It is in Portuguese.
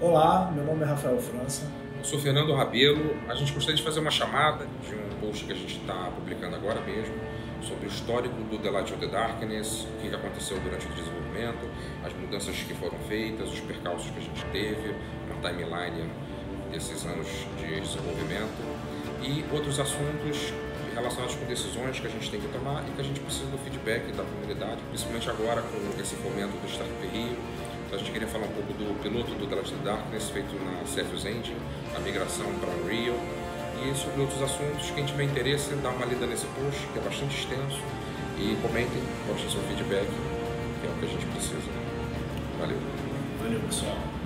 Olá, meu nome é Rafael França. Eu sou Fernando Rabelo. A gente gostaria de fazer uma chamada de um post que a gente está publicando agora mesmo sobre o histórico do The Light of the Darkness, o que aconteceu durante o desenvolvimento, as mudanças que foram feitas, os percalços que a gente teve, uma timeline desses anos de desenvolvimento e outros assuntos relacionados com decisões que a gente tem que tomar e que a gente precisa do feedback da comunidade, principalmente agora com esse fomento do Startup Rio então a gente queria falar um pouco do piloto do Last Darkness feito na Cephus Engine, a migração para Unreal e sobre outros assuntos. Quem tiver interesse, dá uma lida nesse post, que é bastante extenso, e comentem, postem seu feedback, que é o que a gente precisa. Valeu. Valeu, pessoal.